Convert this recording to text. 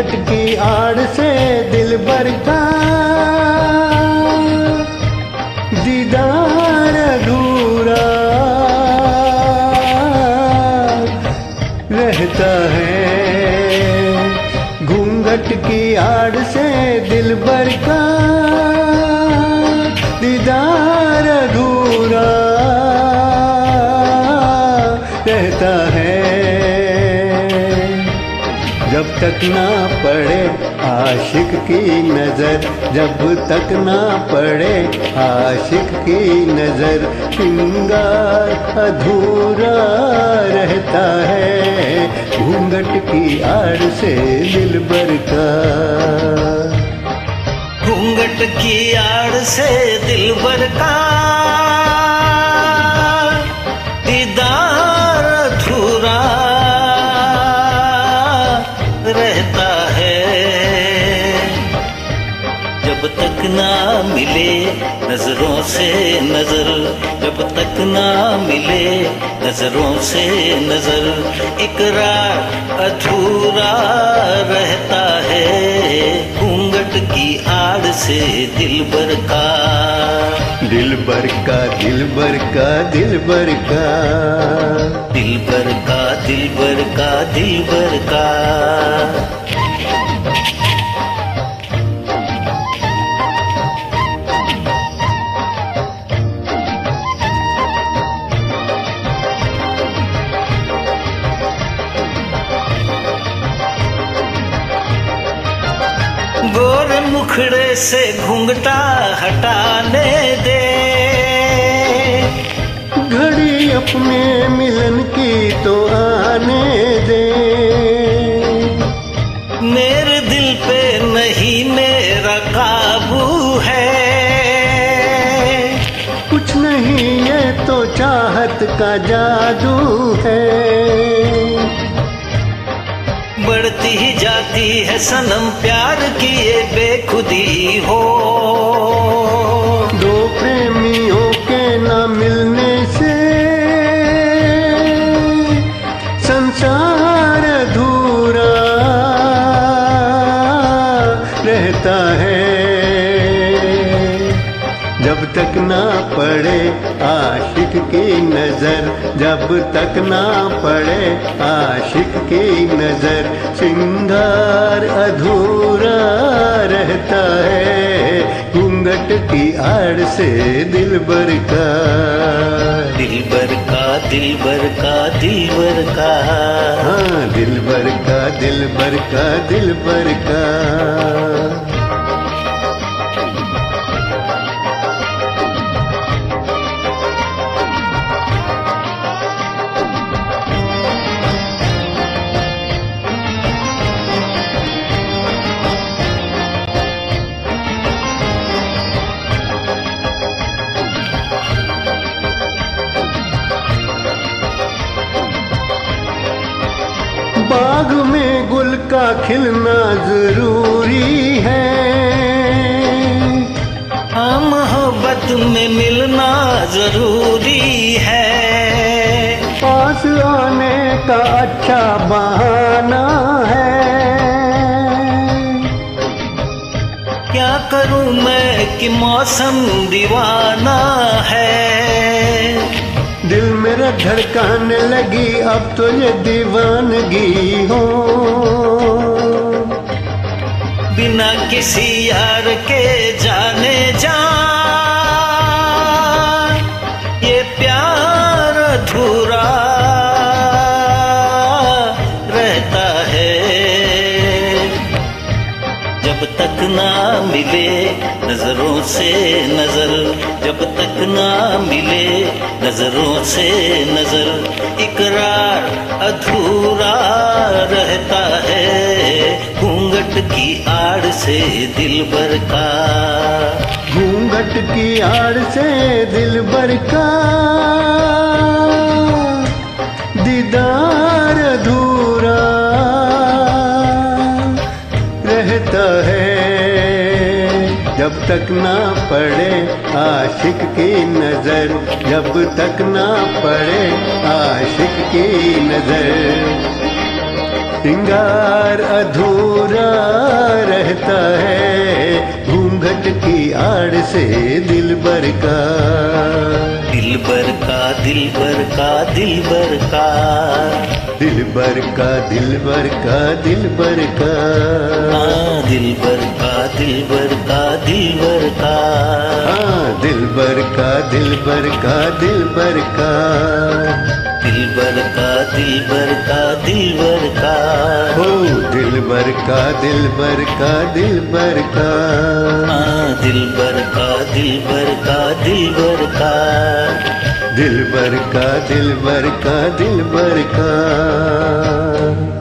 संकट की आड़ से दिल भर का तक ना पड़े आशिक की नज़र, जब तक ना पड़े आशिक की नज़र श्रृंगार अधूरा रहता है, घूंघट की आड़ से दिल भर का घूंघट की आड़ से दिल भर का ना मिले नज़रों से नज़र जब तक ना मिले नज़रों से नज़र। इकरार अधूरा रहता है घूंघट की आड़ से दिल भर का। दिल भर का दिल भर का दिल भर का। दिल भर का दिल भर का दिल भर का। मुखड़े से घूंघटा हटाने दे। घड़ी अपने मिलन की तो आने दे। मेरे दिल पे नहीं मेरा काबू है। कुछ नहीं ये तो चाहत का जादू है। जाती है सनम प्यार की ये बेखुदी हो। दो प्रेमियों के न मिलने से संसार अधूरा रहता है। जब तक ना पड़े की नज़र जब तक ना पड़े आशिक की नज़र। सिंगार अधूरा रहता है घूंघट की आड़ से दिल भर का दिल भर का दिल भर का दिल भर का हाँ दिल भर का दिल भर का दिल भर का बाग में गुल का खिलना ज़रूरी है। हाँ मोहब्बत में मिलना ज़रूरी है। पास आने का अच्छा बहाना है। क्या करूँ मैं कि मौसम दीवाना है? दिल मेरा धड़काने लगी, अब तो ये दीवानगी हो। बिना किसी यार के जाने जा। ये प्यार अधूरा रहता है। जब तक ना मिले नज़रों से नज़र, जब तक ना मिले नज़रों से नज़र, इकरार अधूरा रहता है। घूंघट की आड़ से दिल भर का घूंघट की आड़ से दिल भर का तक ना पड़े आशिक की नज़र, जब तक ना पड़े आशिक की नज़र। सिंगार अधूरा रहता है, घूंघट की आड़ से दिल भर का दिल बर का दिल बर का दिल भर का दिल भर का दिल भर का हाँ दिल बर का दिल बर का दिल बर का हाँ दिल भर का दिल भर का दिल भर का दिल बर का दिल बर का दिल बर का हो दिल भर का दिल भर का दिल भर का हाँ दिल बर का दिल बर का दिल बर का दिल भर का दिल भर का दिल भर का।